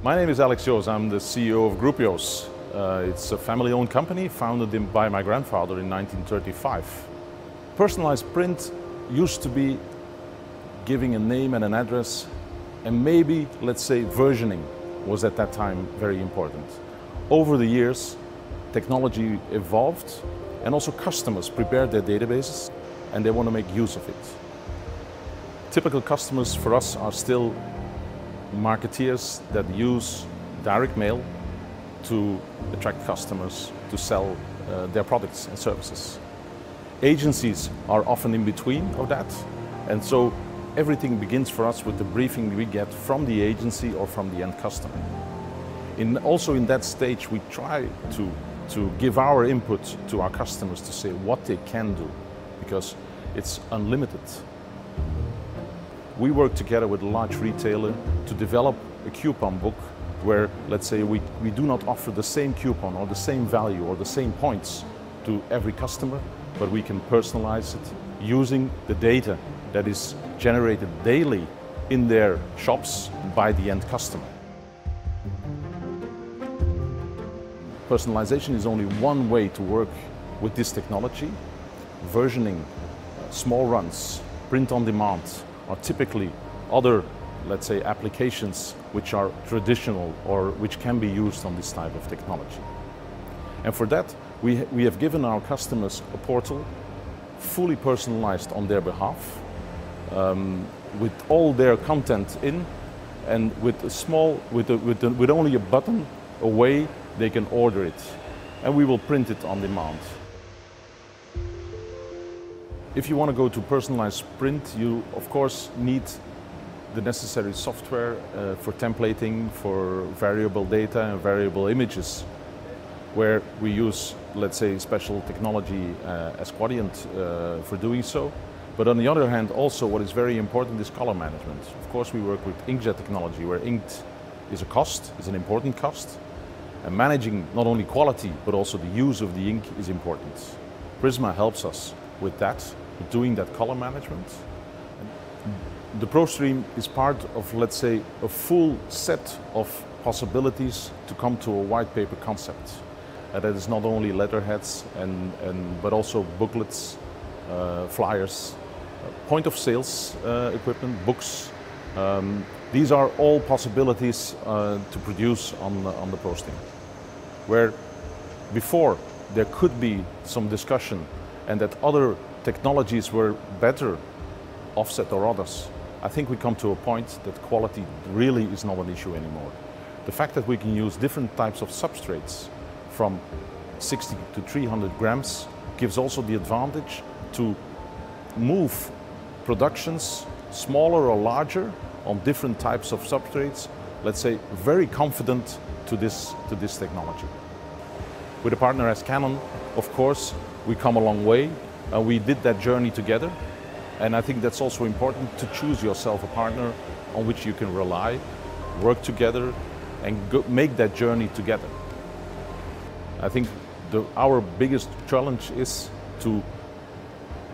My name is Alex Joos. I'm the CEO of Group Joos. Uh, it's a family-owned company founded in, by my grandfather in 1935. Personalized print used to be giving a name and an address and maybe, let's say, versioning was at that time very important. Over the years, technology evolved and also customers prepared their databases and they want to make use of it. Typical customers for us are still marketeers that use direct mail to attract customers to sell uh, their products and services. Agencies are often in between of that and so everything begins for us with the briefing we get from the agency or from the end customer. In, also in that stage we try to, to give our input to our customers to say what they can do because it's unlimited. We work together with a large retailer to develop a coupon book where, let's say, we, we do not offer the same coupon or the same value or the same points to every customer, but we can personalize it using the data that is generated daily in their shops by the end customer. Personalization is only one way to work with this technology. Versioning, small runs, print on demand are typically other, let's say, applications which are traditional or which can be used on this type of technology. And for that, we, we have given our customers a portal fully personalized on their behalf um, with all their content in and with a small, with, a, with, a, with only a button away, they can order it. And we will print it on demand. If you want to go to personalized print, you of course need the necessary software uh, for templating, for variable data and variable images, where we use, let's say, special technology uh, as Quadient uh, for doing so. But on the other hand, also what is very important is color management. Of course, we work with inkjet technology, where ink is a cost, is an important cost. And managing not only quality, but also the use of the ink is important. Prisma helps us with that, doing that color management. The ProStream is part of, let's say, a full set of possibilities to come to a white paper concept. Uh, that is not only letterheads, and, and, but also booklets, uh, flyers, point of sales uh, equipment, books. Um, these are all possibilities uh, to produce on, on the ProStream. Where before there could be some discussion and that other technologies were better offset or others, I think we come to a point that quality really is not an issue anymore. The fact that we can use different types of substrates from 60 to 300 grams gives also the advantage to move productions, smaller or larger, on different types of substrates, let's say very confident to this, to this technology. With a partner as Canon, of course, we come a long way. and we did that journey together. And I think that's also important to choose yourself a partner on which you can rely, work together, and go, make that journey together. I think the, our biggest challenge is to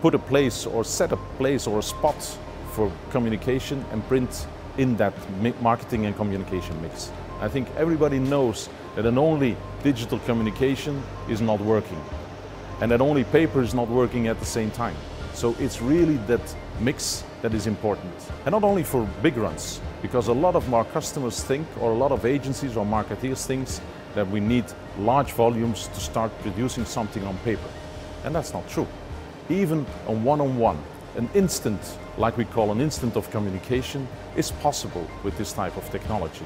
put a place or set a place or a spot for communication and print in that marketing and communication mix. I think everybody knows that an only digital communication is not working and that only paper is not working at the same time. So it's really that mix that is important. And not only for big runs, because a lot of our customers think, or a lot of agencies or marketeers think that we need large volumes to start producing something on paper. And that's not true even a one-on-one, an instant, like we call an instant of communication, is possible with this type of technology.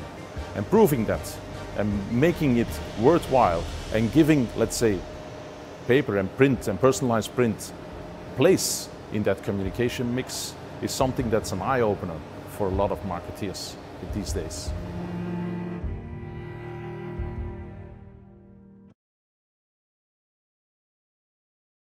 And proving that and making it worthwhile and giving, let's say, paper and print and personalized print place in that communication mix is something that's an eye-opener for a lot of marketeers these days.